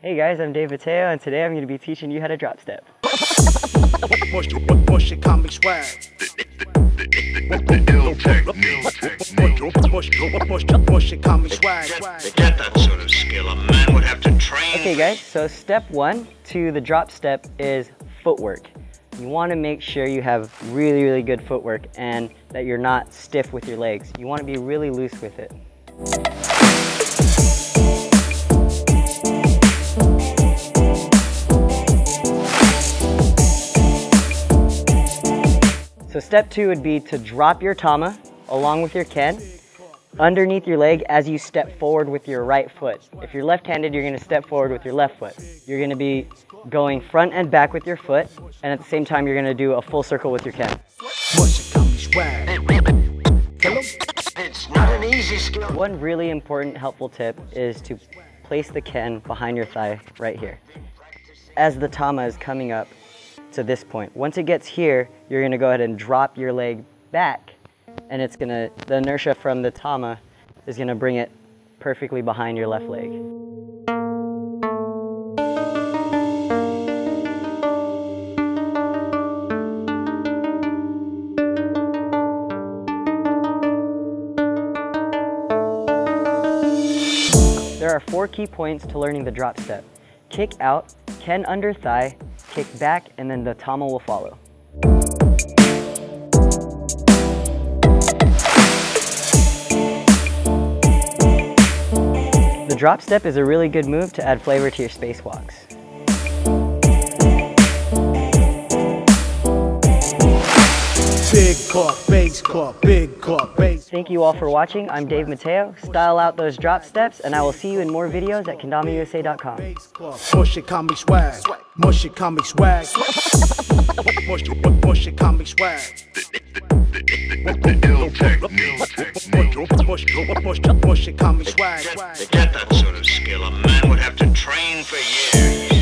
Hey guys, I'm Dave Mateo, and today I'm going to be teaching you how to drop step. Okay guys, so step one to the drop step is footwork. You want to make sure you have really, really good footwork and that you're not stiff with your legs. You want to be really loose with it. So step two would be to drop your tama along with your ken underneath your leg as you step forward with your right foot. If you're left-handed, you're gonna step forward with your left foot. You're gonna be going front and back with your foot, and at the same time, you're gonna do a full circle with your ken. Push it, comic swag. Hello? It's not an easy skill. One really important helpful tip is to place the ken behind your thigh right here. As the tama is coming up to this point, once it gets here, you're gonna go ahead and drop your leg back and it's gonna, the inertia from the tama is gonna bring it perfectly behind your left leg. There are four key points to learning the drop step. Kick out, ken under thigh, kick back, and then the tama will follow. The drop step is a really good move to add flavor to your spacewalks. Big bass big car, bass. Thank you all for watching. I'm Dave Mateo. Style out those drop steps, and I will see you in more videos at kendamausa.com. Push it, comic swag. Push it, comic swag. Push it, push it, push comic swag. To get that sort of skill, a man would have to train for years.